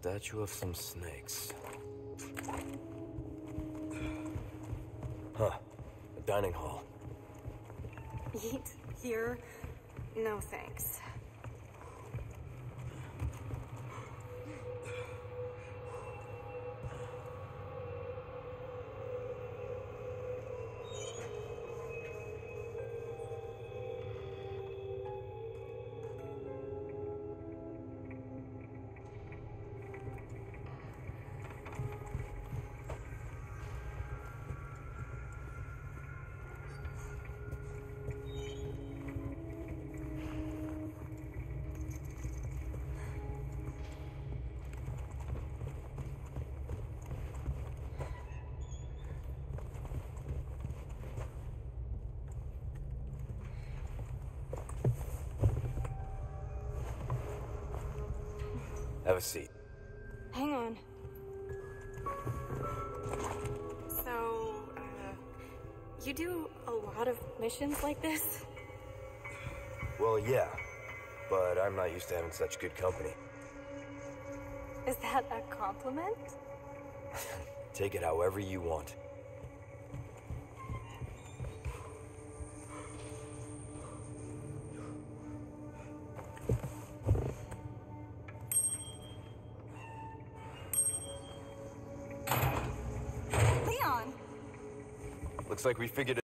statue of some snakes. Huh. A dining hall. Eat here? No thanks. Have a seat. Hang on. So, uh, you do a lot of missions like this? Well, yeah. But I'm not used to having such good company. Is that a compliment? Take it however you want. Looks like we figured it